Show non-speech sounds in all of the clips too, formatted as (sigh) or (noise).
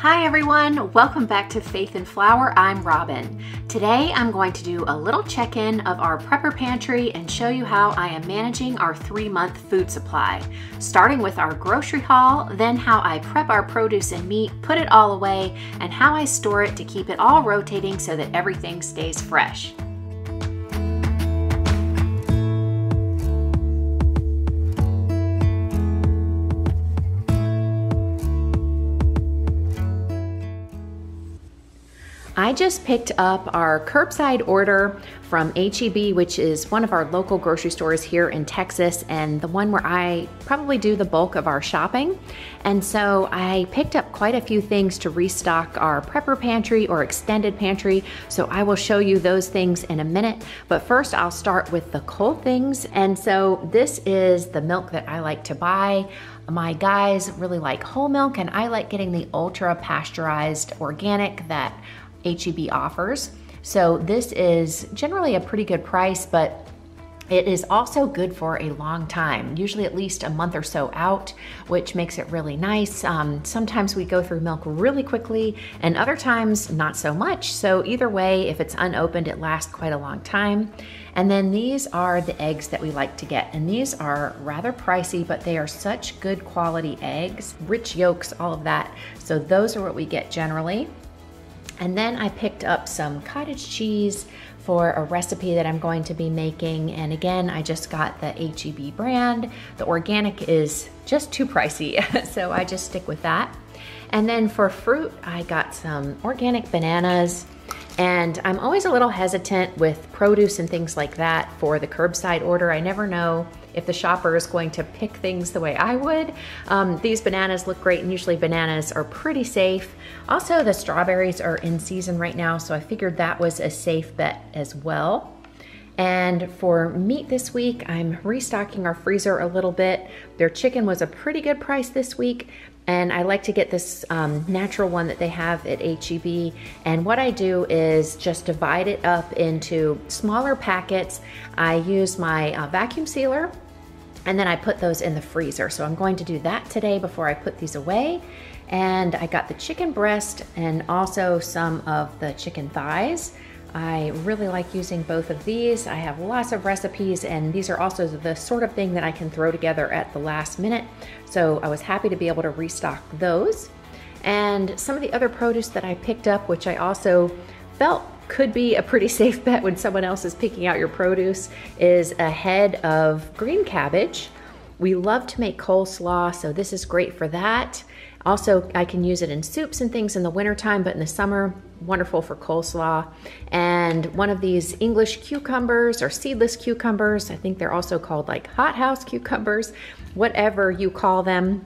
Hi everyone, welcome back to Faith and Flour. I'm Robin. Today I'm going to do a little check-in of our prepper pantry and show you how I am managing our three-month food supply. Starting with our grocery haul, then how I prep our produce and meat, put it all away, and how I store it to keep it all rotating so that everything stays fresh. I just picked up our curbside order from HEB, which is one of our local grocery stores here in Texas and the one where I probably do the bulk of our shopping. And so I picked up quite a few things to restock our prepper pantry or extended pantry. So I will show you those things in a minute. But first, I'll start with the cold things. And so this is the milk that I like to buy. My guys really like whole milk, and I like getting the ultra pasteurized organic that HEB offers. So this is generally a pretty good price, but it is also good for a long time, usually at least a month or so out, which makes it really nice. Um, sometimes we go through milk really quickly, and other times not so much. So, either way, if it's unopened, it lasts quite a long time. And then these are the eggs that we like to get, and these are rather pricey, but they are such good quality eggs, rich yolks, all of that. So, those are what we get generally. And then I picked up some cottage cheese for a recipe that I'm going to be making. And again, I just got the HEB brand. The organic is just too pricey, (laughs) so I just stick with that. And then for fruit, I got some organic bananas. And I'm always a little hesitant with produce and things like that for the curbside order. I never know if the shopper is going to pick things the way I would. Um, these bananas look great and usually bananas are pretty safe. Also the strawberries are in season right now so I figured that was a safe bet as well. And for meat this week, I'm restocking our freezer a little bit. Their chicken was a pretty good price this week, and I like to get this um, natural one that they have at HEB. And what I do is just divide it up into smaller packets. I use my uh, vacuum sealer and then I put those in the freezer. So I'm going to do that today before I put these away. And I got the chicken breast and also some of the chicken thighs. I really like using both of these. I have lots of recipes and these are also the sort of thing that I can throw together at the last minute. So I was happy to be able to restock those. And some of the other produce that I picked up, which I also felt could be a pretty (laughs) safe bet when someone else is picking out your produce, is a head of green cabbage. We love to make coleslaw, so this is great for that. Also, I can use it in soups and things in the wintertime, but in the summer, wonderful for coleslaw. And one of these English cucumbers or seedless cucumbers, I think they're also called like hothouse cucumbers, whatever you call them.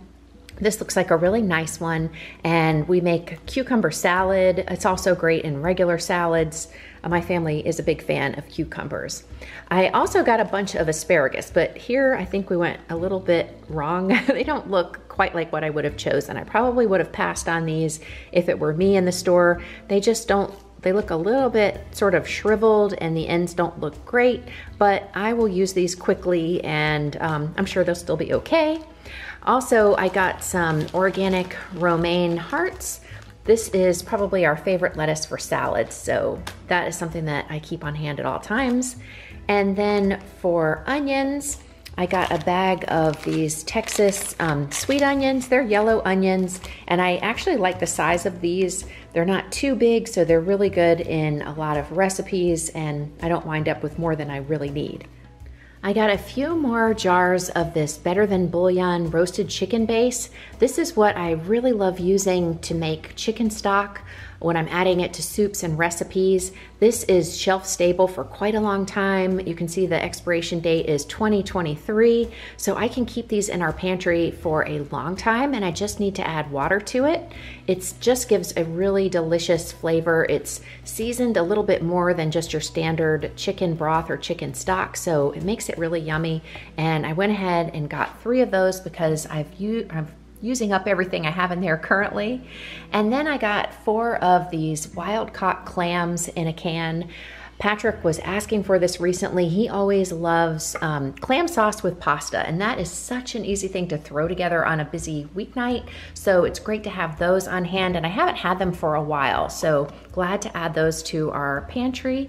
This looks like a really nice one, and we make cucumber salad. It's also great in regular salads. Uh, my family is a big fan of cucumbers. I also got a bunch of asparagus, but here I think we went a little bit wrong. (laughs) they don't look quite like what I would have chosen. I probably would have passed on these if it were me in the store. They just don't they look a little bit sort of shriveled and the ends don't look great, but I will use these quickly and um, I'm sure they'll still be okay. Also, I got some organic romaine hearts. This is probably our favorite lettuce for salads, so that is something that I keep on hand at all times. And then for onions, I got a bag of these Texas um, sweet onions. They're yellow onions, and I actually like the size of these. They're not too big, so they're really good in a lot of recipes, and I don't wind up with more than I really need. I got a few more jars of this Better Than Bouillon roasted chicken base. This is what I really love using to make chicken stock when I'm adding it to soups and recipes. This is shelf stable for quite a long time. You can see the expiration date is 2023, so I can keep these in our pantry for a long time and I just need to add water to it. It just gives a really delicious flavor. It's seasoned a little bit more than just your standard chicken broth or chicken stock, so it makes it really yummy. And I went ahead and got three of those because I've used I've using up everything I have in there currently. And then I got four of these wild caught clams in a can. Patrick was asking for this recently. He always loves um, clam sauce with pasta, and that is such an easy thing to throw together on a busy weeknight. So it's great to have those on hand, and I haven't had them for a while, so glad to add those to our pantry.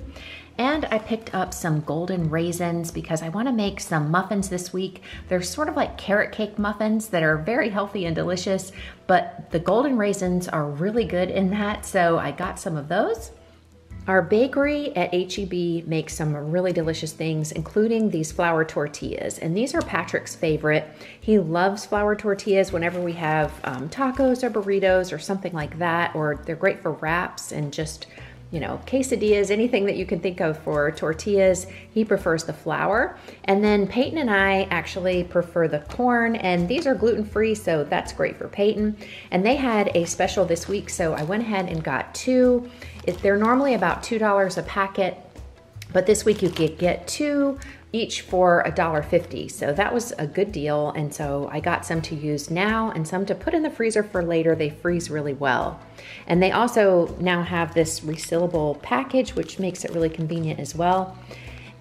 And I picked up some golden raisins because I wanna make some muffins this week. They're sort of like carrot cake muffins that are very healthy and delicious, but the golden raisins are really good in that, so I got some of those. Our bakery at HEB makes some really delicious things, including these flour tortillas. And these are Patrick's favorite. He loves flour tortillas whenever we have um, tacos or burritos or something like that, or they're great for wraps and just you know, quesadillas, anything that you can think of for tortillas. He prefers the flour. And then Peyton and I actually prefer the corn, and these are gluten-free, so that's great for Peyton. And they had a special this week, so I went ahead and got two. They're normally about $2 a packet, but this week you could get two each for $1.50. So that was a good deal. And so I got some to use now and some to put in the freezer for later. They freeze really well. And they also now have this resealable package, which makes it really convenient as well.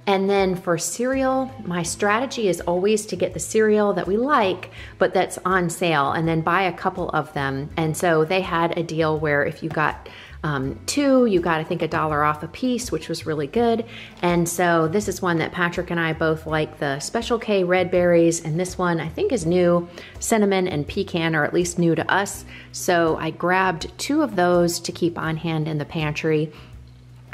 And then for cereal, my strategy is always to get the cereal that we like, but that's on sale, and then buy a couple of them. And so they had a deal where if you got um, two, you got, I think, a dollar off a piece, which was really good. And so this is one that Patrick and I both like the Special K red berries, and this one I think is new, cinnamon and pecan, or at least new to us. So I grabbed two of those to keep on hand in the pantry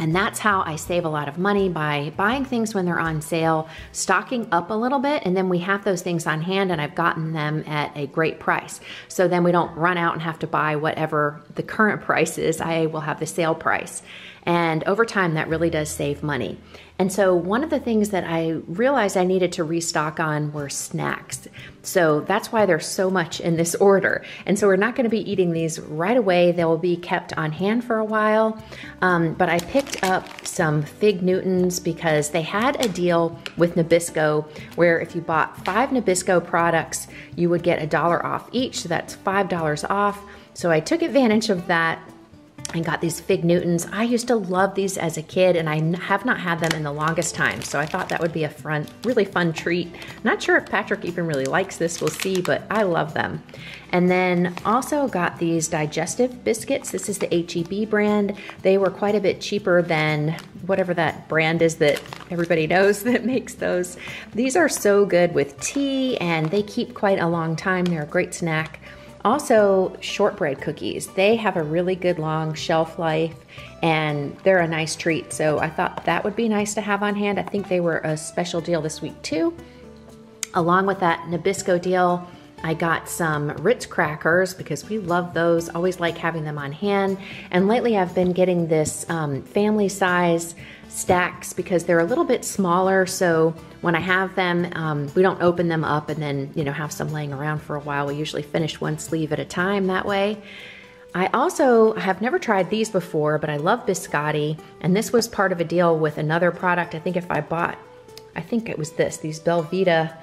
and that's how I save a lot of money by buying things when they're on sale, stocking up a little bit, and then we have those things on hand and I've gotten them at a great price. So then we don't run out and have to buy whatever the current (laughs) price is. I will have the sale price. And over time, that really does save money. And so, one of the things that I realized I needed to restock on were snacks. So, that's why there's so much in this (laughs) order. And so, we're not going to be eating these right away. They will be kept on hand for a while. Um, but I picked up some Fig Newtons because they had a deal with Nabisco where if you bought five Nabisco products, you would get a dollar off each. So, that's $5 off. So, I took advantage of that and got these Fig Newtons. I used to love these as a kid and I have not had them in the longest time. So I thought that would be a fun, really fun treat. Not sure if Patrick even really likes this, we'll see, but I love them. And then also got these digestive biscuits. This is the HEB brand. They were quite a bit cheaper than whatever that brand is that everybody (laughs) knows that makes those. These are so good with tea and they keep quite a long time. They're a great snack. Also, shortbread cookies. They have a really good long shelf life and they're a nice treat. So I thought that would be nice to have on hand. I think they were a special deal this week too. Along with that Nabisco deal, I got some Ritz crackers because we love those, always like having them on hand. And lately I've been getting this um, family size stacks because they're a little bit smaller. So when I have them, um, we don't open them up and then, you know, have some laying around for a while. We usually finish one sleeve at a time that way. I also have never tried these before, but I love biscotti. And this was part of a deal with another product. I think if I bought, I think it was this, these Belvita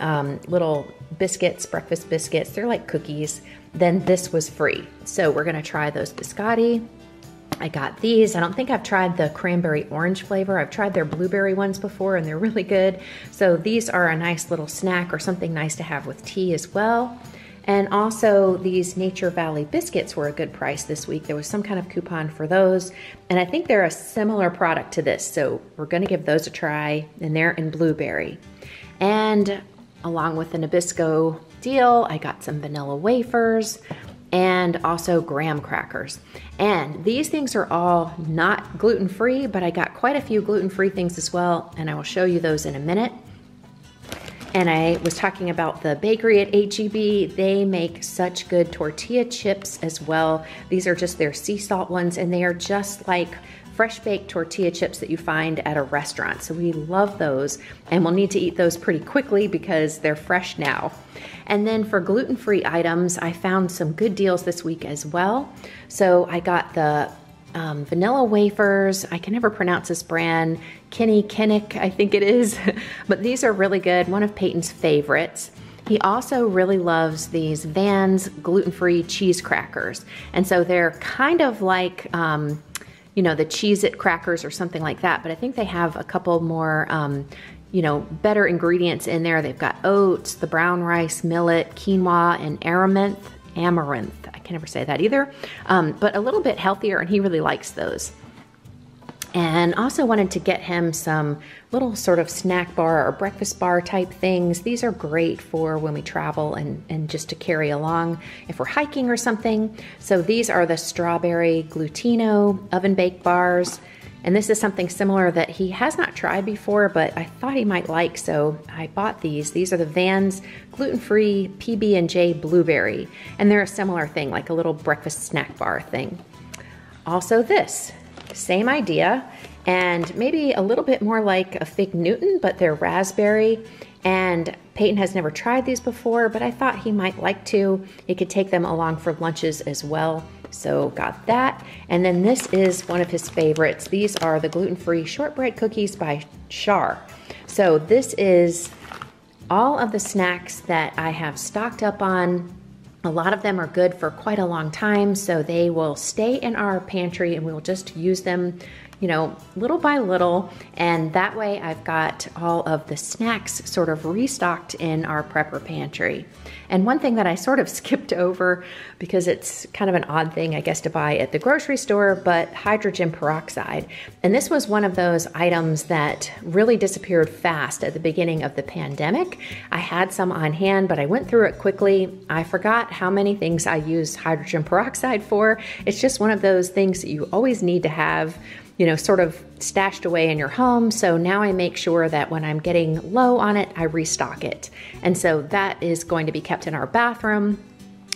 um, little biscuits, breakfast biscuits. They're like cookies. Then this was free. So we're gonna try those biscotti. I got these. I don't think I've tried the cranberry orange flavor. I've tried their blueberry ones before and they're really good. So these are a nice little snack or something nice to have with tea as well. And also these Nature Valley biscuits were a good price this week. There was some kind of coupon for those. And I think they're a similar product to this. So we're gonna give those a try and they're in blueberry. And along with the Nabisco deal, I got some vanilla wafers and also graham crackers. And these things are all not gluten-free, but I got quite a few gluten-free things as well, and I will show you those in a minute. And I was talking about the bakery at HEB. They make such good tortilla chips as well. These are just their sea salt ones, and they are just like fresh baked tortilla chips that you find at a restaurant. So we love those and we'll need to eat those pretty quickly because they're fresh now. And then for gluten-free items, I found some good deals this week as well. So I got the um, vanilla wafers. I can never pronounce this brand. Kinnikinnick, I think it is. (laughs) but these are really good. One of Peyton's favorites. He also really loves these Van's gluten-free cheese crackers. And so they're kind of like um, you know, the Cheez It crackers or something like that. But I think they have a couple more, um, you know, better ingredients in there. They've got oats, the brown rice, millet, quinoa, and amaranth. Amaranth. I can never say that either. Um, but a little bit healthier, and he really likes those and also wanted to get him some little sort of snack bar or breakfast bar type things. These are great for when we travel and, and just to carry along if we're hiking or something. So these are the strawberry glutino oven baked bars. And this is something similar that he has not tried before, but I thought he might like, so I bought these. These are the Van's gluten-free PB&J blueberry, and they're a similar thing, like a little breakfast snack bar thing. Also this, same idea, and maybe a little bit more like a Fig Newton, but they're raspberry. And Peyton has never tried these before, but I thought he might like to. He could take them along for lunches as well. So got that. And then this is one of his favorites. These are the gluten-free shortbread cookies by Schär. So this is all of the snacks that I have stocked up on a lot of them are good for quite a long time, so they will stay in our pantry and we will just use them you know, little by little. And that way I've got all of the snacks sort of restocked in our prepper pantry. And one thing that I sort of (laughs) skipped over because it's kind of an odd thing, I guess, to buy at the grocery store, but hydrogen peroxide. And this was one of those items that really disappeared fast at the beginning of the pandemic. I had some on hand, but I went through it quickly. I forgot how many things I use hydrogen peroxide for. It's just one of those things that you always need to have you know, sort of stashed away in your home. So now I make sure that when I'm getting low on it, I restock it. And so that is going to be kept in our bathroom.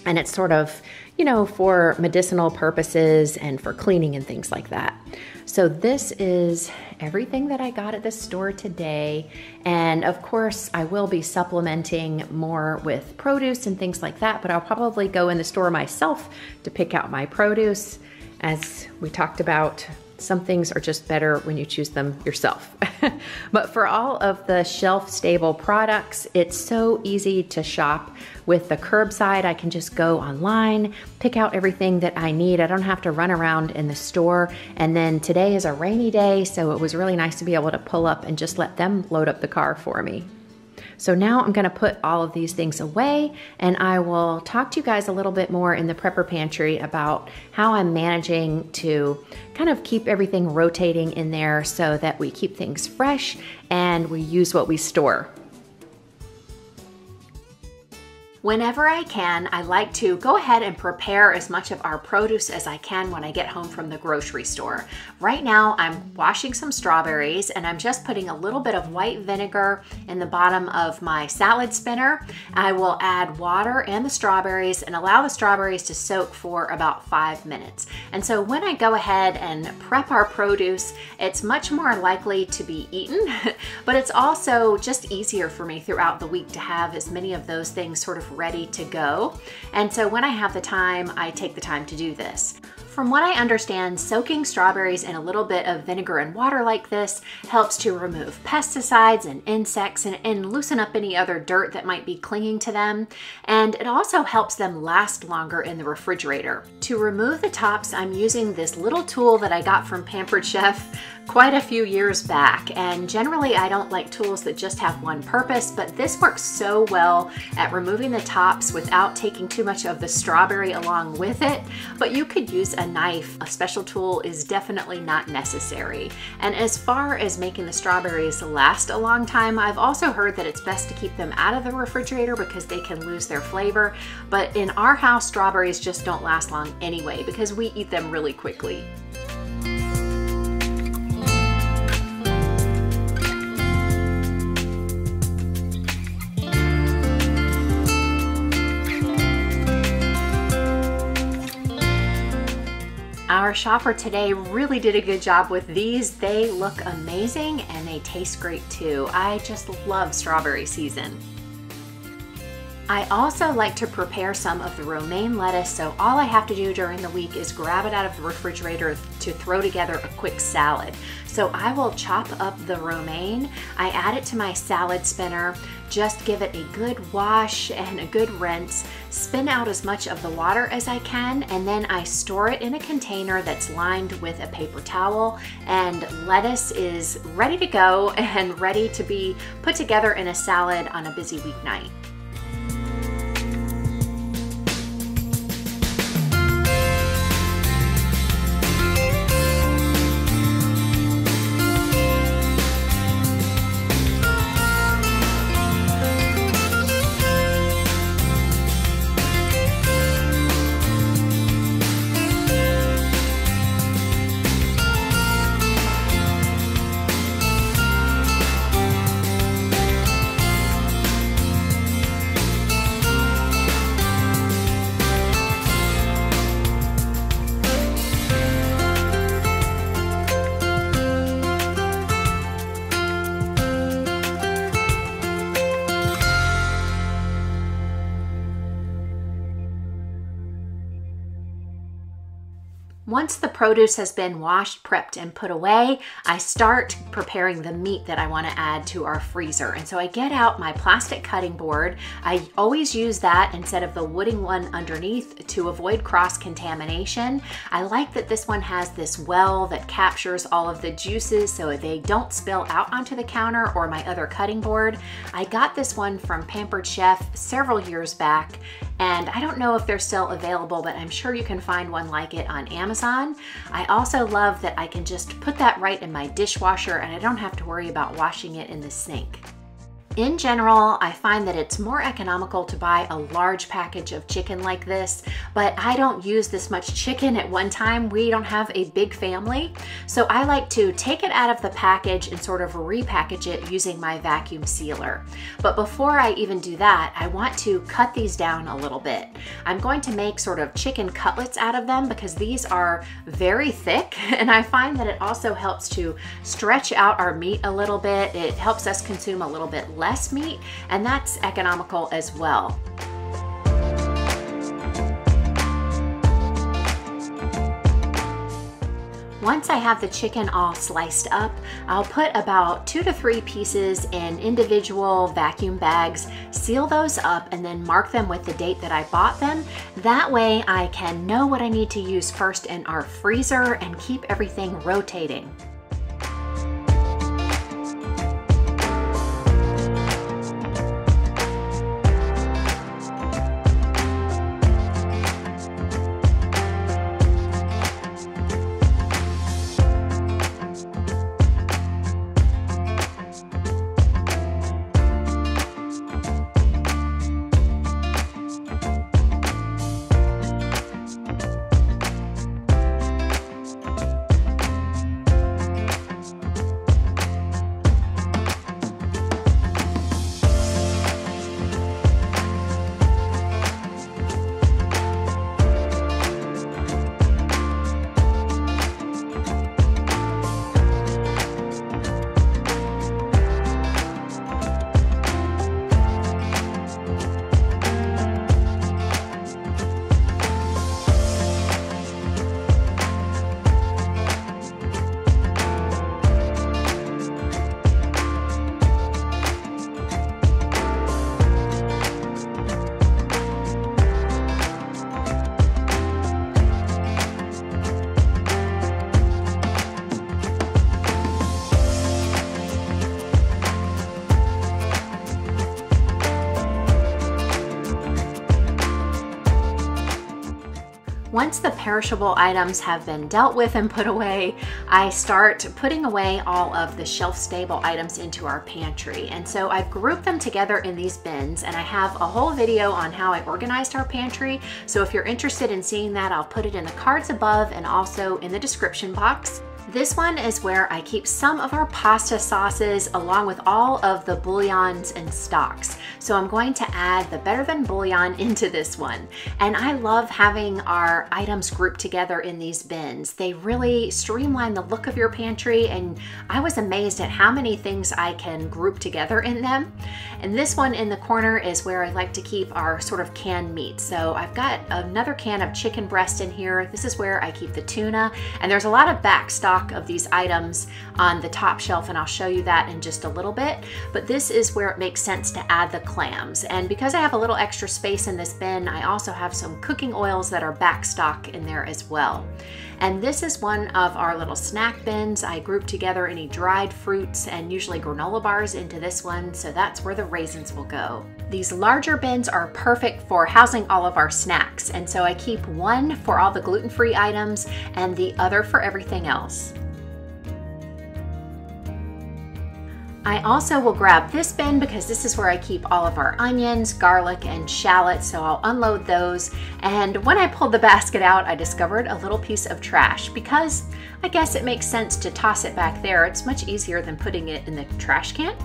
And it's sort of, you know, for medicinal purposes and for cleaning and things like that. So this is everything that I got at the store today. And of course, I will be supplementing more with produce and things like that, but I'll probably go in the store myself to pick out my produce. As we talked about some things are just better when you choose them yourself. (laughs) but for all of the shelf stable products, it's so easy to shop. With the curbside, I can just go online, pick out everything that I need. I don't have to run around in the store. And then today is a rainy day, so it was really nice to be able to pull up and just let them load up the car for me. So now I'm gonna put all of these things away and I will talk to you guys a little bit more in the prepper pantry about how I'm managing to kind of keep everything rotating in there so that we keep things fresh and we use what we store. Whenever I can, I like to go ahead and prepare as much of our produce as I can when I get home from the grocery store. Right now, I'm washing some strawberries and I'm just putting a little bit of white vinegar in the bottom of my salad spinner. I will add water and the strawberries and allow the strawberries to soak for about five minutes. And so when I go ahead and prep our produce, it's much more likely to be eaten, (laughs) but it's also just easier for me throughout the week to have as many of those things sort of ready to go. And so when I have the time, I take the time to do this. From what I understand, soaking strawberries in a little bit of vinegar and water like this helps to remove pesticides and insects and, and, loosen up any other dirt that might be clinging to them. And it also helps them last longer in the refrigerator. To remove the tops, I'm using this little tool that I got from Pampered Chef quite a few years back. And generally I don't like tools that just have one purpose, but this works so well at removing the tops without taking too much of the strawberry along with it. But you could use a knife. A special tool is definitely not necessary. And as far as making the strawberries last a long time, I've also heard that it's best to keep them out of the refrigerator because they can lose their flavor. But in our house, strawberries just don't last long anyway because we eat them really quickly. Our shopper today really did a good job with these. They look amazing and they taste great too. I just love strawberry season. I also like to prepare some of the romaine lettuce, so all I have to do during the week is grab it out of the refrigerator to throw together a quick salad. So I will chop up the romaine, I add it to my salad spinner, just give it a good wash and a good rinse, spin out as much of the water as I can, and then I store it in a container that's lined with a paper towel, and lettuce is ready to go (laughs) and ready to be put together in a salad on a busy weeknight. Once the produce has been washed, prepped, and put away, I start preparing the meat that I want to add to our freezer. And so I get out my plastic cutting board. I always use that instead of the wooden one underneath to avoid cross contamination. I like that this one has this well that captures all of the juices so they don't spill out onto the counter or my other cutting board. I got this one from Pampered Chef several years back and I don't know if they're still available, but I'm sure you can find one like it on Amazon. I also love that I can just put that right in my dishwasher and I don't have to worry about washing it in the sink. In general, I find that it's more economical to buy a large package of chicken like this, but I don't use this much chicken at one time. We don't have a big family, so I like to take it out of the package and sort of repackage it using my vacuum sealer. But before I even do that, I want to cut these down a little bit. I'm going to make sort of chicken cutlets out of them because these are very thick, (laughs) and I find that it also helps to stretch out our meat a little bit. It helps us consume a little bit less meat, and that's economical as well. Once I have the chicken all sliced up, I'll put about two to three pieces in individual vacuum bags, seal those up, and then mark them with the date that I bought them. That way I can know what I need to use first in our freezer and keep everything rotating. Perishable items have been dealt with and put away, I start putting away all of the shelf stable items into our pantry. And so I've grouped them together in these bins and I have a whole video on how I organized our pantry. So if you're interested in seeing that, I'll put it in the cards above and also in the description box. This one is where I keep some of our pasta sauces along with all of the bouillons and stocks. So I'm going to add the Better Than Bouillon (laughs) into this one. And I love having our items grouped together in these bins. They really streamline the look of your pantry and I was amazed at how many things I can group together in them. And this one in the corner is where I like to keep our sort of canned meat. So I've got another can of chicken breast in here. This is where I keep the tuna and there's a lot of back stock stock of these items on the top shelf and I'll show you that in just a little bit. But this is where it makes sense to add the clams. And because I have a little extra space in this bin, I also have some cooking oils that are back stock in there as well. And this is one of our little snack bins. I group together any dried fruits and usually granola bars into this one, so that's where the raisins will go. These larger bins are perfect for housing all of our snacks, and so I keep one for all the gluten-free items and the other for everything else. I also will grab this bin because this is where I keep all of our onions, garlic, and shallots, so I'll unload those. And when I pulled the basket out, I discovered a little piece of trash because I guess it makes sense to toss it back there. It's much easier than putting it in the trash can.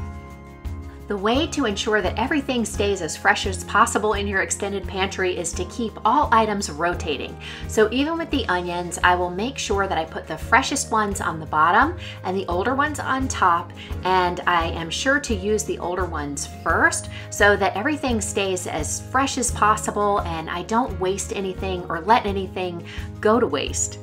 The way to ensure that everything stays as fresh as possible in your extended pantry is to keep all items rotating. So even with the onions, I will make sure that I put the freshest ones on the bottom and the older ones on top. And I am sure to use the older ones first so that everything stays as fresh as possible and I don't waste anything or let anything go to waste.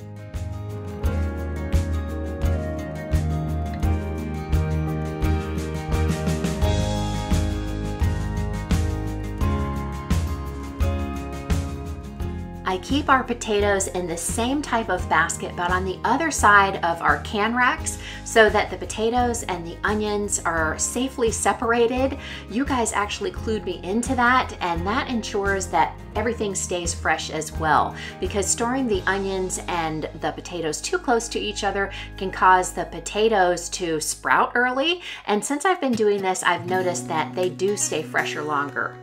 Keep our potatoes in the same type of basket, but on the other side of our can racks so that the potatoes and the onions are safely separated. You guys actually clued me into that, and that ensures that everything stays fresh as well because storing the onions and the potatoes too close to each other can cause the potatoes to sprout early. And since I've been doing this, I've noticed that they do stay fresher longer.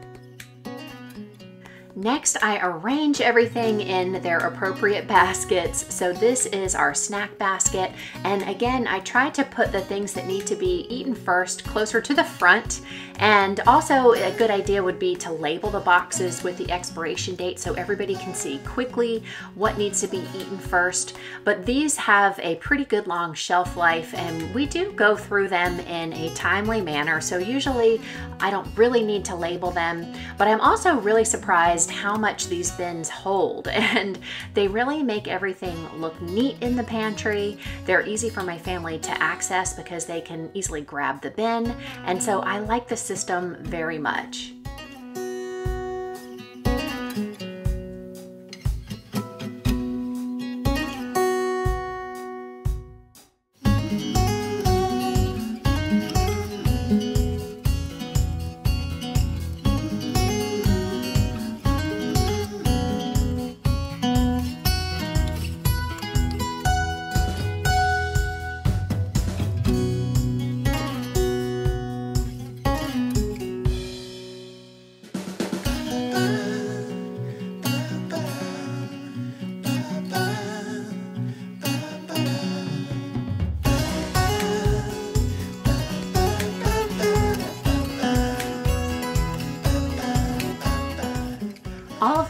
Next, I arrange everything in their appropriate baskets. So this is our snack basket. And again, I try to put the things that need to be eaten first closer to the front. And also a good idea would be to label the boxes with the expiration date so everybody can see quickly what needs to be eaten first. But these have a pretty good long shelf life and we do go through them in a timely manner. So usually I don't really need to label them, but I'm also really surprised how much these bins hold (laughs) and they really make everything look neat in the pantry. They're easy for my family to access because they can easily grab the bin and so I like the system very much.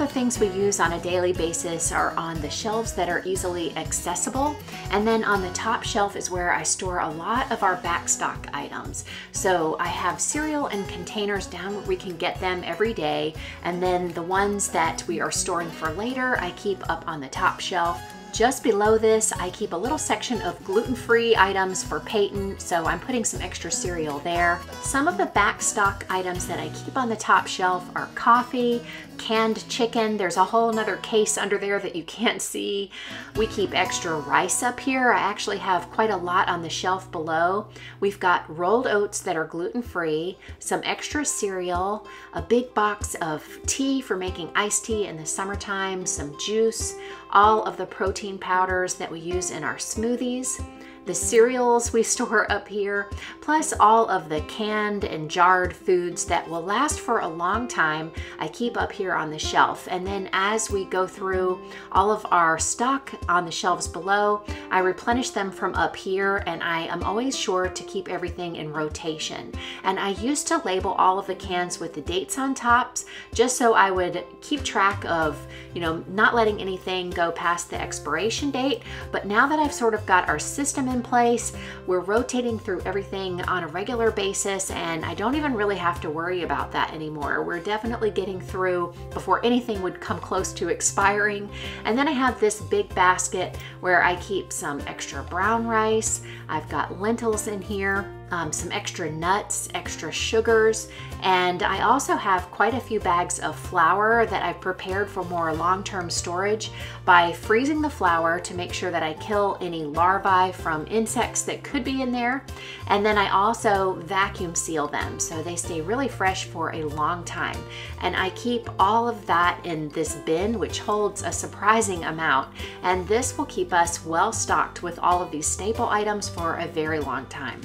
Things we use on a daily basis are on the shelves that are easily accessible. And then on the top shelf is where I store a lot of our backstock items. So I have cereal and containers down where we can get them every day. And then the ones that we are storing for later, I keep up on the top shelf. Just below this, I keep a little section of gluten-free items for Peyton, so I'm putting some extra cereal there. Some of the back stock items that I keep on the top shelf are coffee, canned chicken. There's a whole nother case under there that you (laughs) can't see. We keep extra rice up here. I actually have quite a lot on the shelf below. We've got rolled oats that are gluten-free, some extra cereal, a big box of tea for making iced tea in the summertime, some juice, all of the protein powders that we use in our smoothies. The cereals we (laughs) store up here, plus all of the canned and jarred foods that will last for a long time, I keep up here on the shelf. And then as we go through all of our stock on the shelves below, I replenish them from up here and I am always sure to keep everything in rotation. And I used to label all of the cans with the dates on tops just so I would keep track of, you know, not letting anything go past the expiration date. But now that I've sort of got our system in place, we're rotating through everything on a regular basis and I don't even really have to worry about that anymore. We're definitely getting through before anything would come close to expiring. And then I have this big basket where I keep some extra brown rice. I've got lentils in here um, some extra nuts, extra sugars, and I also have quite a few bags of flour that I've prepared for more long-term storage by freezing the flour to make sure that I kill any larvae from insects that could be in there. And then I also vacuum seal them so they stay really fresh for a long time. And I keep all of that in this bin, which holds a surprising amount. And this will keep us well stocked with all of these staple items for a very long time.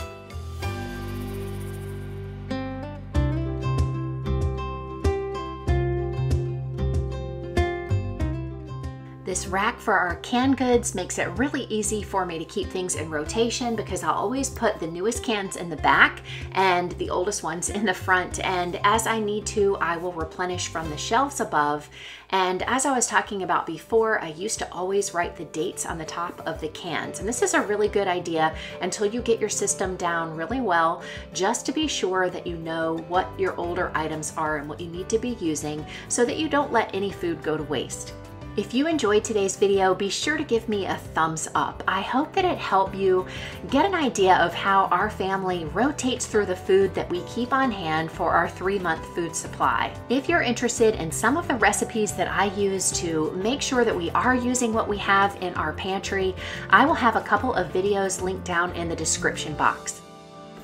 This rack for our canned goods makes it really easy for me to keep things in rotation because I'll always put the newest cans in the back and the oldest ones (laughs) in the front. And as I need to, I will replenish from the shelves above. And as I was talking about before, I used to always write the dates on the top of the cans. And this is a really good idea until you get your system down really well, just to be sure that you know what your older items are and what you need to be using so that you don't let any food go to waste. If you enjoyed today's video, be sure to give me a thumbs up. I hope that it helped you get an idea of how our family rotates through the food that we keep on hand for our three month food supply. If you're interested in some of the recipes that I use to make sure that we are using what we have in our pantry, I will have a couple of videos linked down in the description box.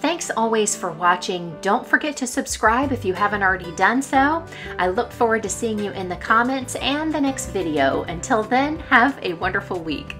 Thanks always for watching. Don't forget to subscribe if you haven't already done so. I look forward to seeing you in the comments and the next video. Until then, have a wonderful week.